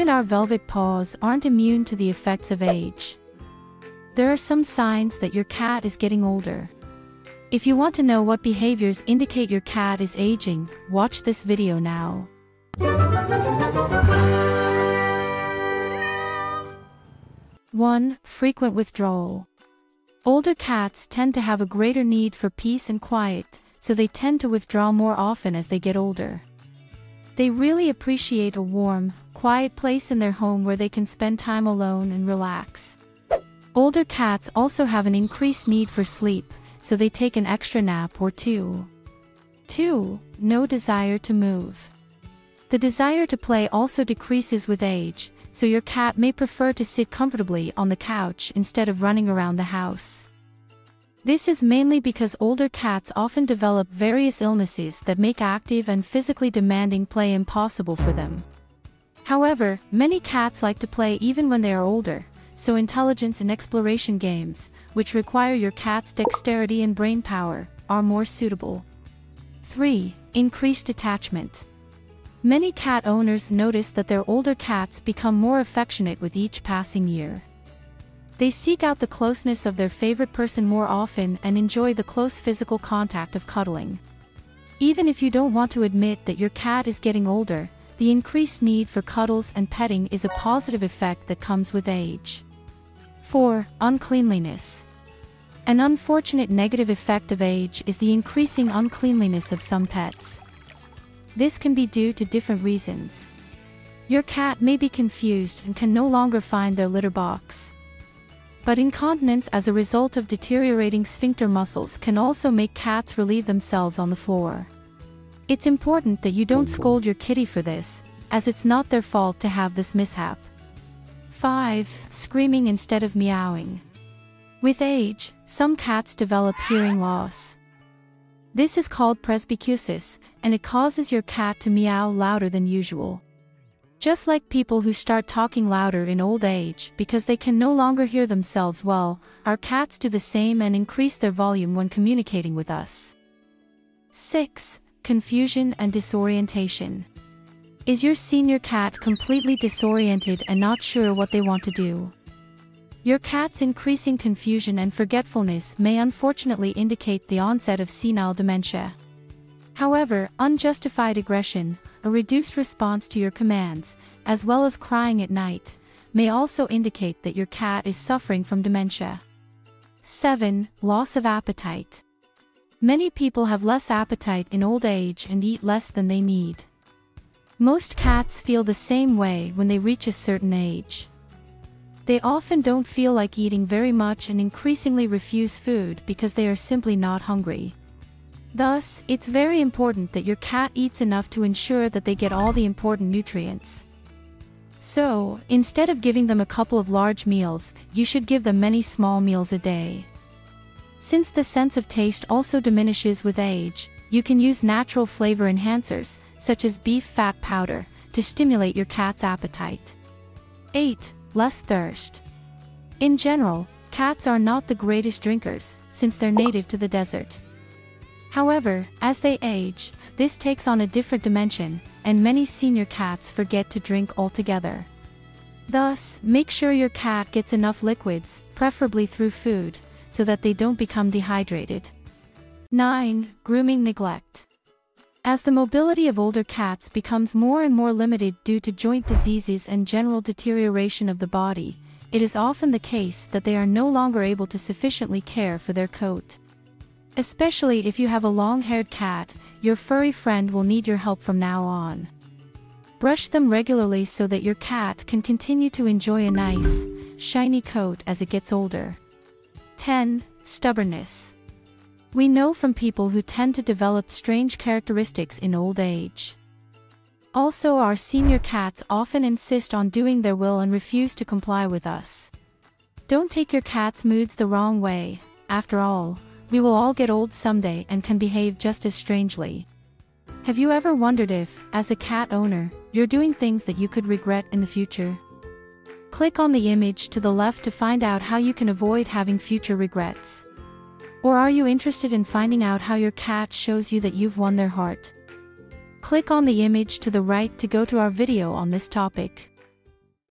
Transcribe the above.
even our velvet paws aren't immune to the effects of age. There are some signs that your cat is getting older. If you want to know what behaviors indicate your cat is aging, watch this video now. 1. Frequent withdrawal. Older cats tend to have a greater need for peace and quiet, so they tend to withdraw more often as they get older. They really appreciate a warm, quiet place in their home where they can spend time alone and relax. Older cats also have an increased need for sleep, so they take an extra nap or two. 2. No desire to move. The desire to play also decreases with age, so your cat may prefer to sit comfortably on the couch instead of running around the house. This is mainly because older cats often develop various illnesses that make active and physically demanding play impossible for them. However, many cats like to play even when they are older, so intelligence and exploration games, which require your cat's dexterity and brain power, are more suitable. 3. Increased attachment. Many cat owners notice that their older cats become more affectionate with each passing year. They seek out the closeness of their favorite person more often and enjoy the close physical contact of cuddling. Even if you don't want to admit that your cat is getting older, the increased need for cuddles and petting is a positive effect that comes with age. 4. Uncleanliness. An unfortunate negative effect of age is the increasing uncleanliness of some pets. This can be due to different reasons. Your cat may be confused and can no longer find their litter box. But incontinence as a result of deteriorating sphincter muscles can also make cats relieve themselves on the floor. It's important that you don't scold your kitty for this, as it's not their fault to have this mishap. 5. Screaming instead of meowing. With age, some cats develop hearing loss. This is called presbycusis, and it causes your cat to meow louder than usual. Just like people who start talking louder in old age because they can no longer hear themselves well, our cats do the same and increase their volume when communicating with us. 6. Confusion and disorientation. Is your senior cat completely disoriented and not sure what they want to do? Your cat's increasing confusion and forgetfulness may unfortunately indicate the onset of senile dementia. However, unjustified aggression, a reduced response to your commands, as well as crying at night, may also indicate that your cat is suffering from dementia. 7. Loss of appetite. Many people have less appetite in old age and eat less than they need. Most cats feel the same way when they reach a certain age. They often don't feel like eating very much and increasingly refuse food because they are simply not hungry. Thus, it's very important that your cat eats enough to ensure that they get all the important nutrients. So, instead of giving them a couple of large meals, you should give them many small meals a day. Since the sense of taste also diminishes with age, you can use natural flavor enhancers, such as beef fat powder, to stimulate your cat's appetite. 8 less thirst. In general, cats are not the greatest drinkers, since they're native to the desert. However, as they age, this takes on a different dimension, and many senior cats forget to drink altogether. Thus, make sure your cat gets enough liquids, preferably through food, so that they don't become dehydrated. 9. Grooming neglect. As the mobility of older cats becomes more and more limited due to joint diseases and general deterioration of the body, it is often the case that they are no longer able to sufficiently care for their coat. Especially if you have a long-haired cat, your furry friend will need your help from now on. Brush them regularly so that your cat can continue to enjoy a nice, shiny coat as it gets older. 10. Stubbornness. We know from people who tend to develop strange characteristics in old age. Also our senior cats often insist on doing their will and refuse to comply with us. Don't take your cat's moods the wrong way, after all, we will all get old someday and can behave just as strangely. Have you ever wondered if, as a cat owner, you're doing things that you could regret in the future? Click on the image to the left to find out how you can avoid having future regrets. Or are you interested in finding out how your cat shows you that you've won their heart? Click on the image to the right to go to our video on this topic.